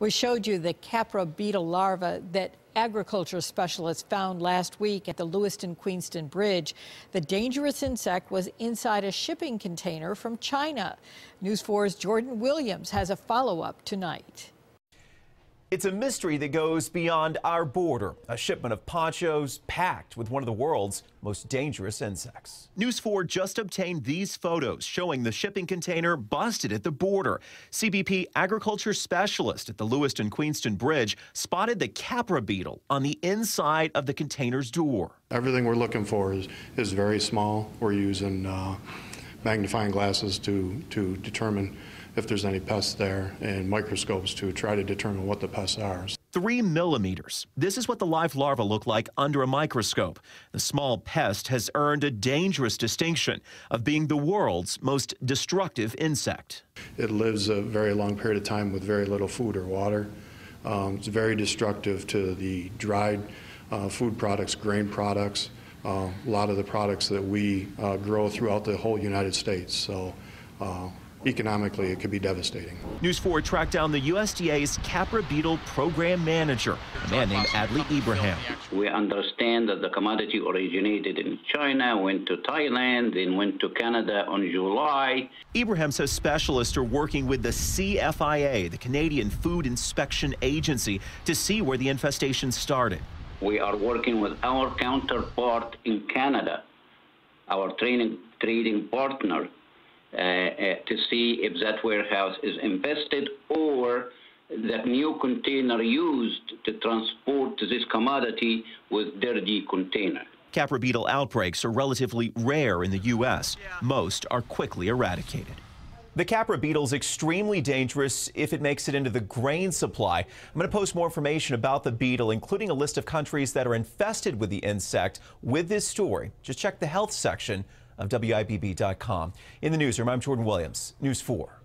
We showed you the Khapra beetle larva that agriculture specialists found last week at the Lewiston Queenston Bridge. The dangerous insect was inside a shipping container from China. News 4's Jordan Williams has a follow up tonight. It's a mystery that goes beyond our border. A shipment of ponchos packed with one of the world's most dangerous insects. News 4 just obtained these photos showing the shipping container busted at the border. CBP agriculture specialist at the Lewiston Queenston Bridge spotted the Khapra beetle on the inside of the container's door. Everything we're looking for is, is very small. We're using uh, magnifying glasses to, to determine if there's any pests there and microscopes to try to determine what the pests are. Three millimeters. This is what the live larva look like under a microscope. The small pest has earned a dangerous distinction of being the world's most destructive insect. It lives a very long period of time with very little food or water. Um, it's very destructive to the dried uh, food products, grain products, a lot of the products that we uh, grow throughout the whole United States. So uh, economically, it could be devastating. News 4 tracked down the USDA's Khapra beetle program manager, a man named Adley Ibrahim. We understand that the commodity originated in China, went to Thailand, then went to Canada on July. Ibrahim says specialists are working with the CFIA, the Canadian Food Inspection Agency, to see where the infestation started. We are working with our counterpart in Canada, our training, trading partner, uh, uh, to see if that warehouse is infested or that new container used to transport this commodity was dirty container. Khapra beetle outbreaks are relatively rare in the U.S. Most are quickly eradicated. The Khapra beetle is extremely dangerous if it makes it into the grain supply. I'm going to post more information about the beetle, including a list of countries that are infested with the insect with this story. Just check the health section of WIVB.com. In the newsroom, I'm Jordan Williams, News 4.